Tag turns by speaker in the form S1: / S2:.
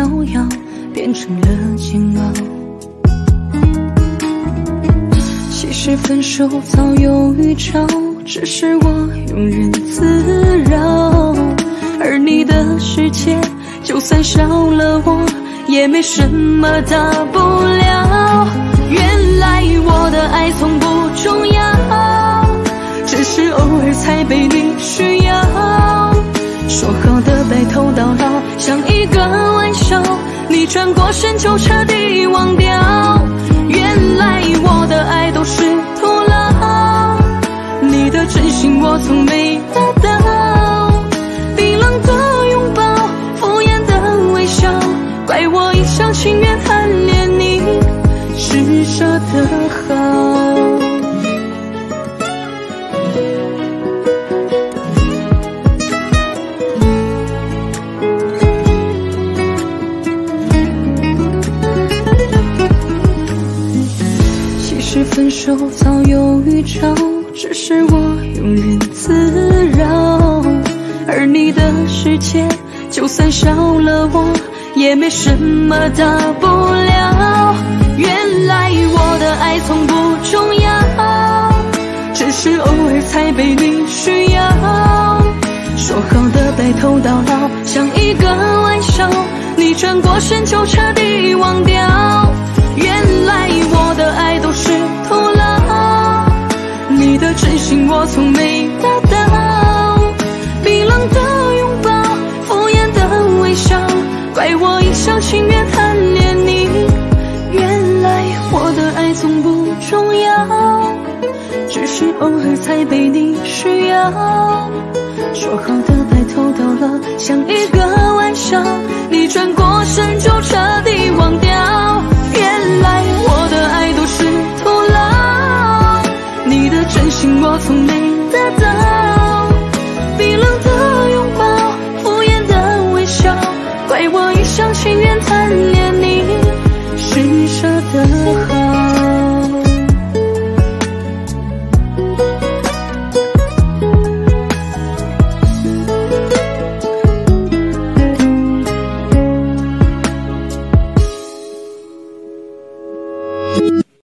S1: 飘摇变成了煎熬。其实分手早有预兆，只是我庸人自扰。而你的世界，就算少了我，也没什么大不了。原来我的爱从不重要，只是偶尔才被你需。转过身就彻底忘掉。原来我的爱都是徒劳，你的真心我从没得到。是分手早有预兆，只是我庸人自扰。而你的世界，就算少了我，也没什么大不了。原来我的爱从不重要，只是偶尔才被你需要。说好的白头到老，像一个玩笑，你转过身就彻底忘掉。得到冰冷的拥抱敷衍的微笑怪我一厢情愿贪恋你原来我的爱从不重要只是偶尔才被你需要。说好的白头到老像一个玩笑你转过身就彻底忘掉。原来我的爱都是徒劳你的真心我从没得到冰冷的拥抱敷衍的微笑怪我一厢情愿贪恋你施舍的好。